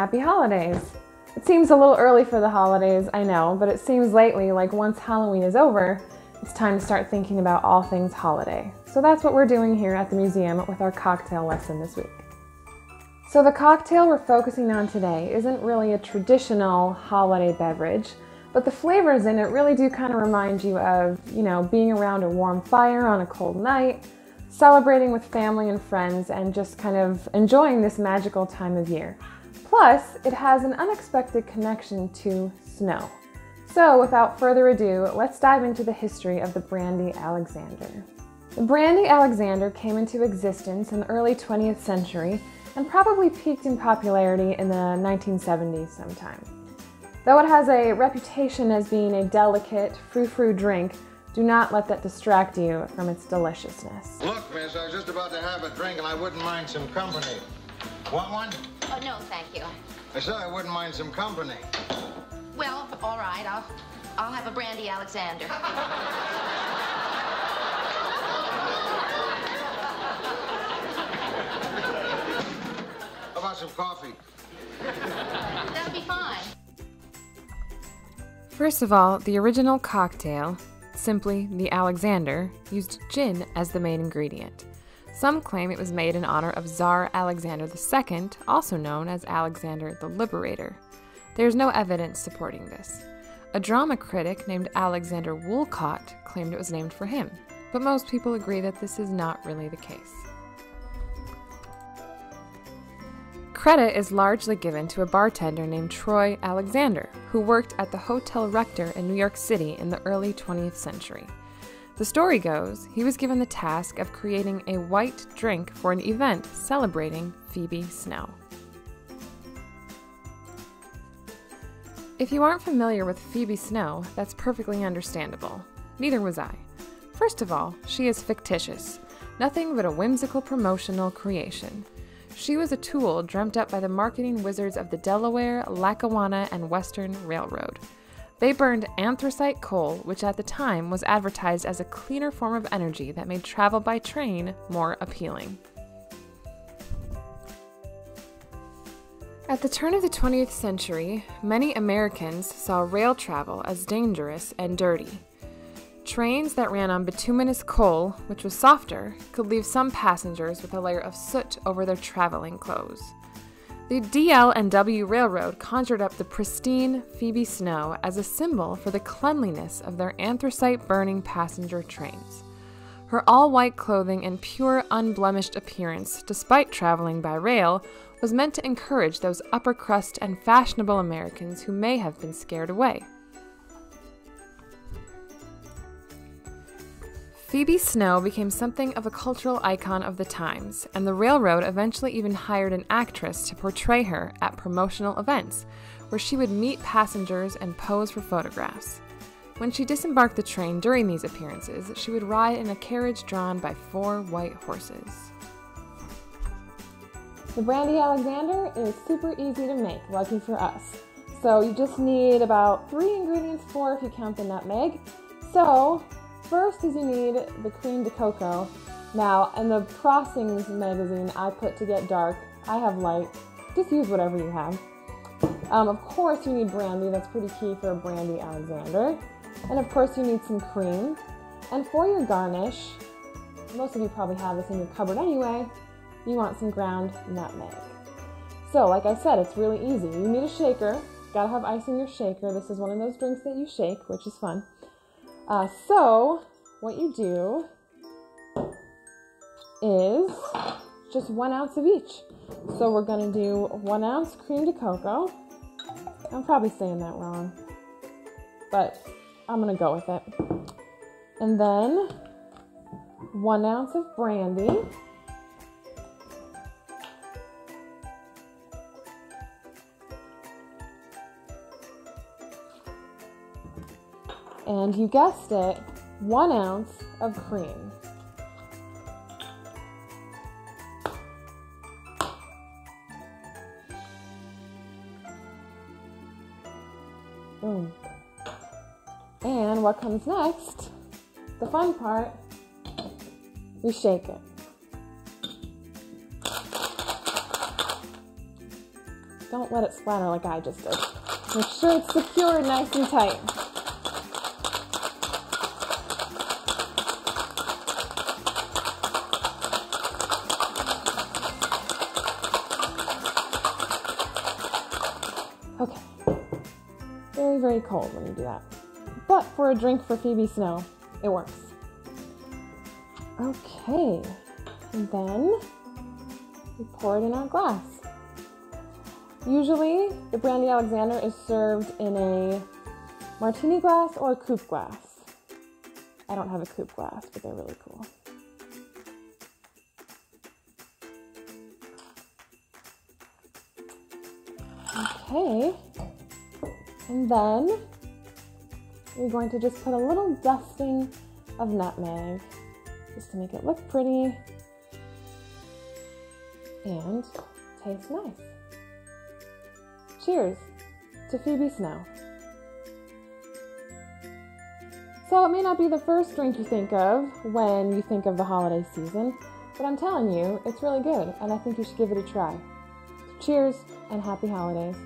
happy holidays. It seems a little early for the holidays, I know, but it seems lately like once Halloween is over, it's time to start thinking about all things holiday. So that's what we're doing here at the museum with our cocktail lesson this week. So the cocktail we're focusing on today isn't really a traditional holiday beverage, but the flavors in it really do kind of remind you of, you know, being around a warm fire on a cold night, celebrating with family and friends, and just kind of enjoying this magical time of year. Plus, it has an unexpected connection to snow. So, without further ado, let's dive into the history of the Brandy Alexander. The Brandy Alexander came into existence in the early 20th century and probably peaked in popularity in the 1970s sometime. Though it has a reputation as being a delicate, frou-frou drink, do not let that distract you from its deliciousness. Look, miss, I was just about to have a drink and I wouldn't mind some company. Want one? Oh, no, thank you. I said I wouldn't mind some company. Well, all right, I'll, I'll have a brandy Alexander. How about some coffee? That'll be fine. First of all, the original cocktail, simply the Alexander, used gin as the main ingredient. Some claim it was made in honor of Tsar Alexander II, also known as Alexander the Liberator. There is no evidence supporting this. A drama critic named Alexander Woollcott claimed it was named for him, but most people agree that this is not really the case. Credit is largely given to a bartender named Troy Alexander, who worked at the Hotel Rector in New York City in the early 20th century. The story goes he was given the task of creating a white drink for an event celebrating Phoebe Snow. If you aren't familiar with Phoebe Snow, that's perfectly understandable. Neither was I. First of all, she is fictitious, nothing but a whimsical promotional creation. She was a tool dreamt up by the marketing wizards of the Delaware, Lackawanna, and Western Railroad. They burned anthracite coal, which at the time was advertised as a cleaner form of energy that made travel by train more appealing. At the turn of the 20th century, many Americans saw rail travel as dangerous and dirty. Trains that ran on bituminous coal, which was softer, could leave some passengers with a layer of soot over their traveling clothes. The DL and W Railroad conjured up the pristine Phoebe Snow as a symbol for the cleanliness of their anthracite burning passenger trains. Her all white clothing and pure, unblemished appearance, despite traveling by rail, was meant to encourage those upper crust and fashionable Americans who may have been scared away. Phoebe Snow became something of a cultural icon of the times, and the railroad eventually even hired an actress to portray her at promotional events, where she would meet passengers and pose for photographs. When she disembarked the train during these appearances, she would ride in a carriage drawn by four white horses. The Brandy Alexander is super easy to make, lucky for us. So you just need about three ingredients, four if you count the nutmeg. So First is you need the cream de cocoa. Now, in the Frostings magazine I put to get dark, I have light. Just use whatever you have. Um, of course, you need brandy. That's pretty key for a brandy Alexander. And of course, you need some cream. And for your garnish, most of you probably have this in your cupboard anyway, you want some ground nutmeg. So, like I said, it's really easy. You need a shaker. Gotta have ice in your shaker. This is one of those drinks that you shake, which is fun. Uh, so, what you do is just one ounce of each. So, we're going to do one ounce cream de cocoa. I'm probably saying that wrong, but I'm going to go with it. And then one ounce of brandy. And you guessed it, one ounce of cream. Boom. And what comes next, the fun part, we shake it. Don't let it splatter like I just did. Make sure it's secured nice and tight. Very, cold when you do that. But for a drink for Phoebe Snow, it works. Okay. And then we pour it in our glass. Usually, the Brandy Alexander is served in a martini glass or a coupe glass. I don't have a coupe glass, but they're really cool. Okay, and then we're going to just put a little dusting of nutmeg just to make it look pretty and taste nice. Cheers to Phoebe Snow. So, it may not be the first drink you think of when you think of the holiday season, but I'm telling you, it's really good, and I think you should give it a try. Cheers and happy holidays.